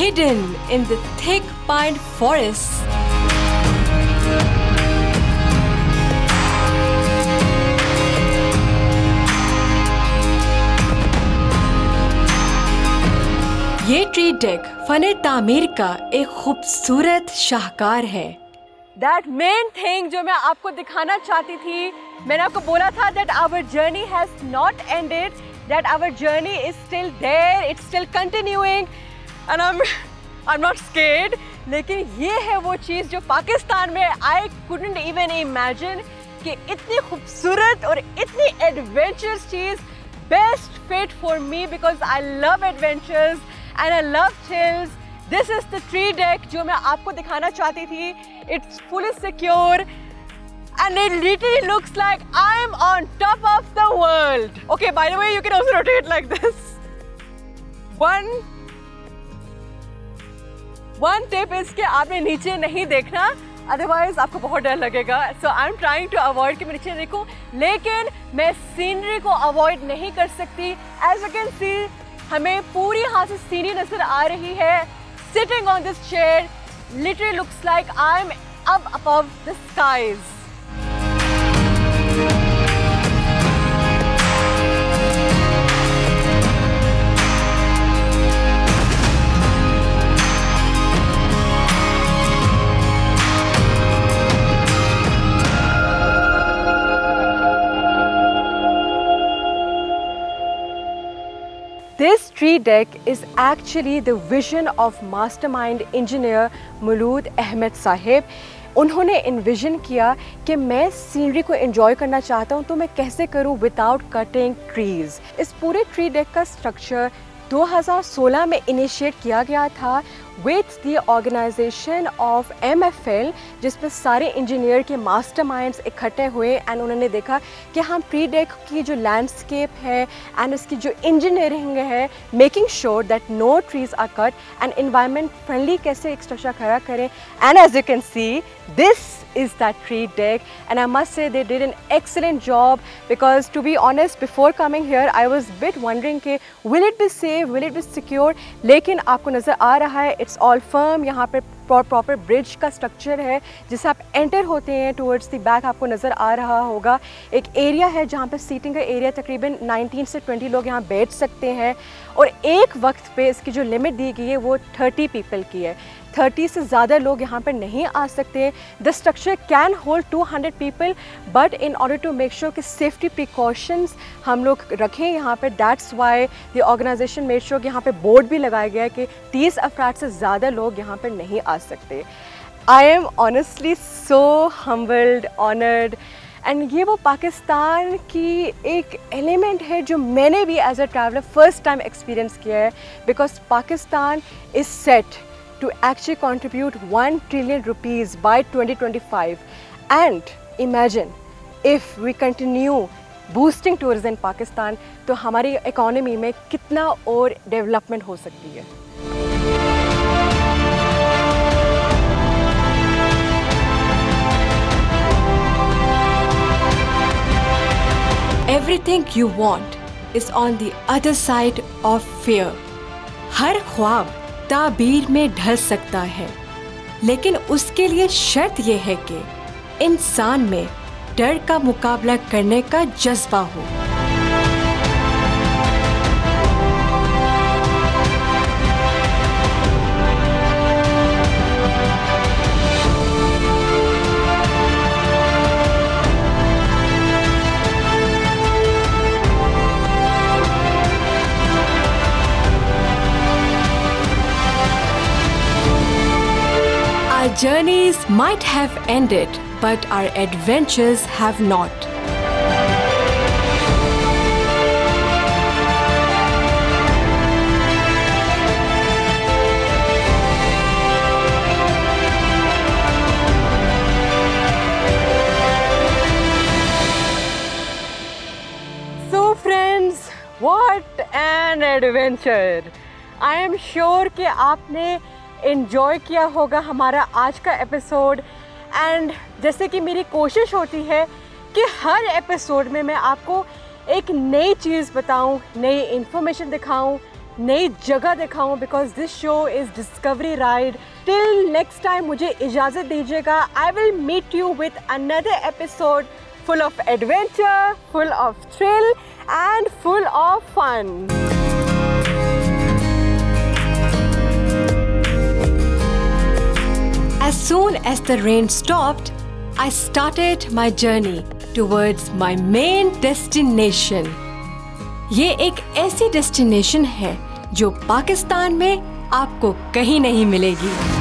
hidden in the thick pine forests. ये tree deck फन तामीर का एक खूबसूरत शाहकार है दैट मेन थिंग जो मैं आपको दिखाना चाहती थी, मैंने आपको बोला था that our journey has not ended that our journey is still there it's still continuing and I I am not scared लेकिन ये है वो चीज़ जो पाकिस्तान में आई कुडंट इवन इमेजिन कि इतनी खूबसूरत और इतनी adventurous cheese best fit for me because I love adventures and I love chills this is the tree deck जो मैं आपको दिखाना चाहती थी it's fully secure and it literally looks like I'm on top of the world. Okay, by the way, you can also rotate like this. One one tip इसके आपने नीचे नहीं देखना अदरवाइज़ आपको बहुत डर लगेगा। So I am trying to avoid कि मैं नीचे देखूँ, लेकिन मैं सीनरी को अवॉइड नहीं कर सकती। एज यू कैन सी हमें पूरी यहाँ से सीनरी नज़र आ रही है। Sitting on this chair literally looks like I am up above the skies This tree deck is actually the vision of mastermind engineer Mulud Ahmed Sahib. उन्होंने इन्विजन किया कि मैं सीनरी को एंजॉय करना चाहता हूँ तो मैं कैसे करूँ विदाउट कटिंग ट्रीज़ इस पूरे ट्री डेक का स्ट्रक्चर 2016 में इनिशिएट किया गया था with the organization of M F L जिसमें सारे इंजीनियर के मास्टर माइंड्स इकट्ठे हुए एंड उन्होंने देखा कि हम प्री डेक की जो लैंडस्केप है एंड उसकी जो इंजीनियरिंग है making sure that no trees are cut and environment friendly कैसे एक स्ट्रक्चर खड़ा करें. And as you can see this is that tree deck and I must say they did an excellent job because to be honest, before coming here, I was bit wondering कि will it be safe, will it be secure? लेकिन आपको नज़र आ रहा है, it's all firm, यहाँ पर proper bridge का structure है, जिसे आप एंटर होते हैं टूवर्ड्स दी बैक आपको नज़र आ रहा होगा। एक एरिया है जहाँ पर सीटिंग का एरिया तकरीबन 19 से 20 लोग यहाँ बैठ सकते हैं, और एक वक्त पे इसकी जो लिमिट दी गई है वो 30 पीपल की है। 30 से ज़्यादा लोग यहाँ पर नहीं आ सकते। The structure can hold 200 people but in order to make sure कि सेफ्टी प्रिकॉशंस हम लोग रखें यहाँ पर that's why the organization made sure कि यहाँ पर बोर्ड भी लगाया गया है कि 30 अफराद से ज़्यादा लोग यहाँ पर नहीं आ सकते। I am honestly so humbled honoured and ये वो पाकिस्तान की एक एलिमेंट है जो मैंने भी as a traveller first time experience किया है because Pakistan is set to actually contribute 1 trillion rupees by 2025 and imagine if we continue boosting tourism in Pakistan तो हमारी इकोनॉमी में कितना और डेवलपमेंट हो सकती है Everything you want is on the other side of fear. हर ख्वाब ताबीर में ढल सकता है। लेकिन उसके लिए शर्त यह है कि इंसान में डर का मुकाबला करने का जज्बा हो। journeys might have ended, but our adventures have not. So friends, what an adventure! I am sure कि आपने इन्जॉय किया होगा हमारा आज का एपिसोड एंड जैसे कि मेरी कोशिश होती है कि हर एपिसोड में मैं आपको एक नई चीज़ बताऊँ, नई इन्फॉर्मेशन दिखाऊँ, नई जगह दिखाऊँ because this show is discovery ride till next time मुझे इजाज़त दीजिएगा. I will meet you with another episode full of adventure, full of thrill, and full of fun. As soon as the rain stopped, I started my journey towards my main destination. ये एक ऐसी destination है जो पाकिस्तान में आपको कहीं नहीं मिलेगी